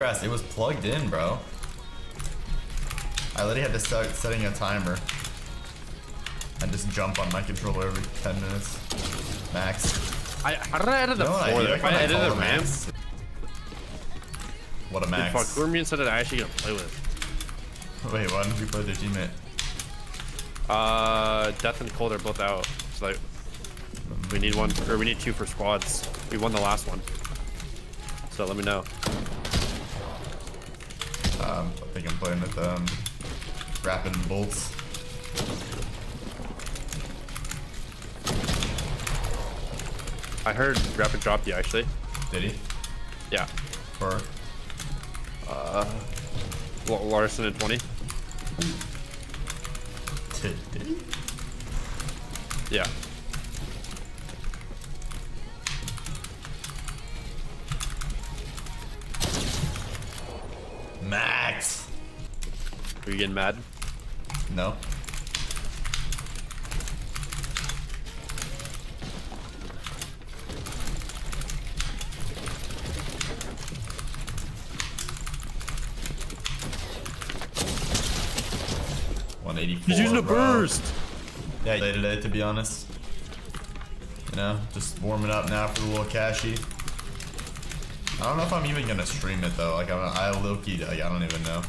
It was plugged in, bro. I literally had to start setting a timer. I just jump on my controller every 10 minutes. Max. I, how did I edit the No. If I I edited call the it ramp, max. What a dude, max. fuck, who are me and said that I actually gonna play with? Wait, why didn't you play their teammate? Uh, Death and Cold are both out. So like, we need one, or we need two for squads. We won the last one. So let me know. Um, I think I'm playing with um, Rapid and Bolts. I heard Rapid drop you actually. Did he? Yeah. Or L Larson at 20. did, did he? Yeah. Are you getting mad? No. One eighty four. He's using a burst. Yeah, today to be honest. You know, just warming up now for the little cashy. I don't know if I'm even gonna stream it though. Like I'm, I low key, like, I don't even know.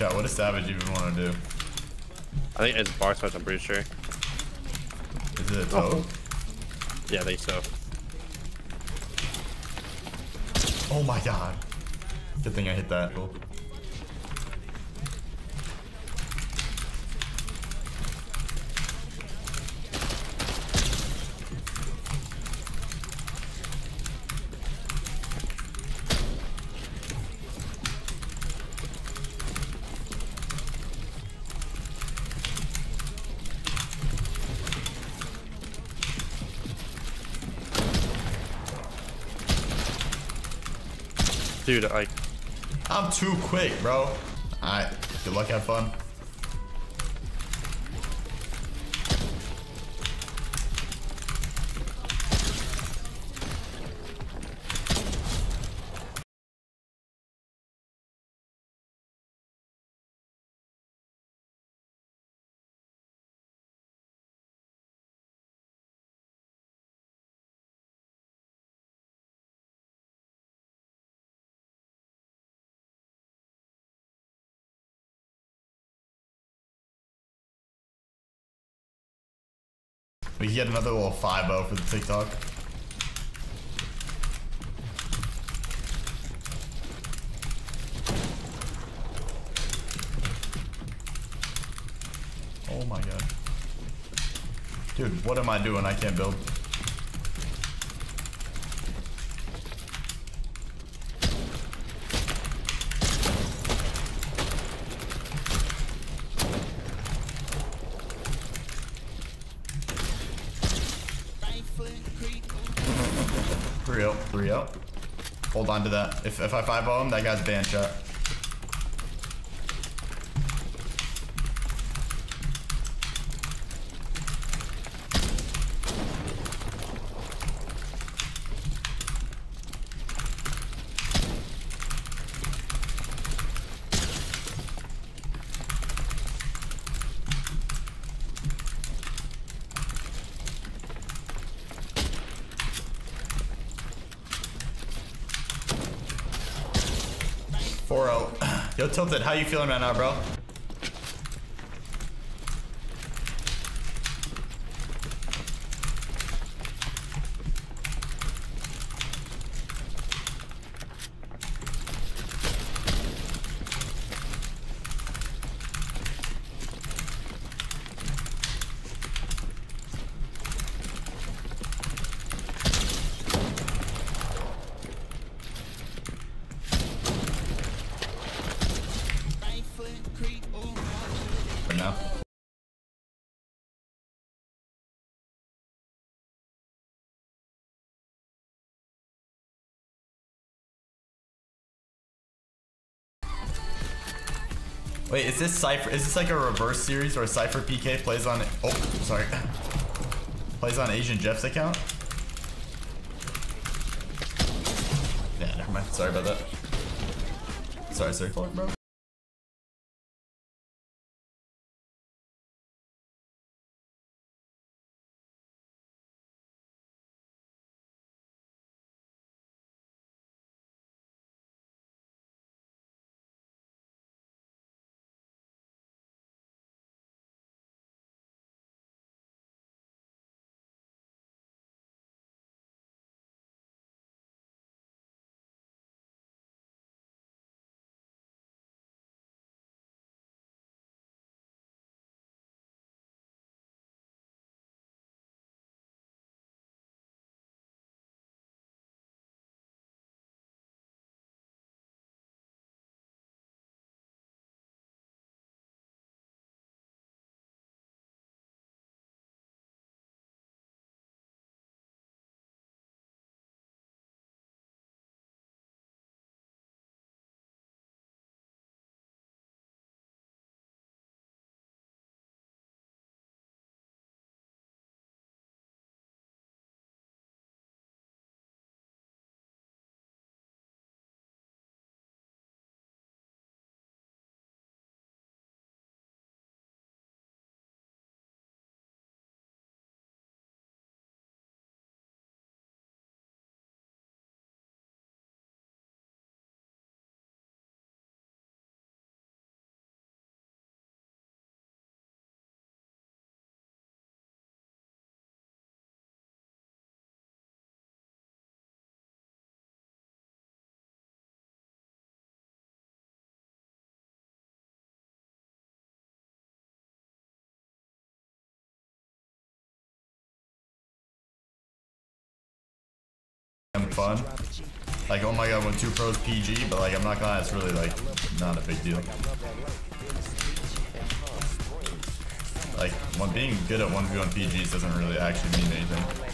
Hey chat, what does Savage even want to do? I think it's box fight, I'm pretty sure. Is it a oh. toe? Yeah, I think so. Oh my god. Good thing I hit that. Cool. Dude, like, I'm too quick, bro. Alright, good luck, have fun. We get another little 5-0 for the TikTok. Oh my god. Dude, what am I doing? I can't build. Out. Hold on to that. If, if I 5 him, that guy's banned shot. Four out. Yo, Tilted, how you feeling right now, bro? Wait, is this Cypher? Is this like a reverse series where Cypher PK plays on? Oh, sorry. Plays on Asian Jeff's account? Yeah, never mind. Sorry about that. Sorry, sorry. Bro. Fun. Like, oh my god, when two pros PG, but like, I'm not gonna lie, it's really like, not a big deal. Like, being good at 1v1 PGs doesn't really actually mean anything.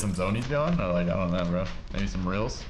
Some zonies going? Or like, I don't know, bro. Maybe some reels?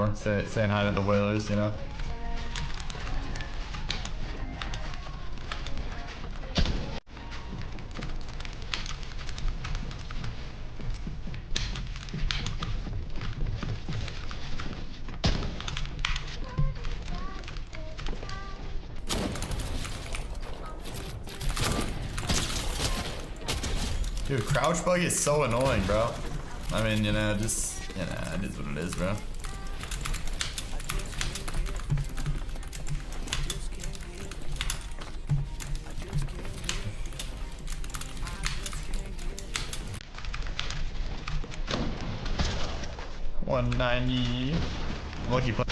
Let's. Say, saying hi to the whalers, you know? Dude, crouch bug is so annoying, bro. I mean, you know, just, you know, it is what it is, bro. One ninety. Lucky play.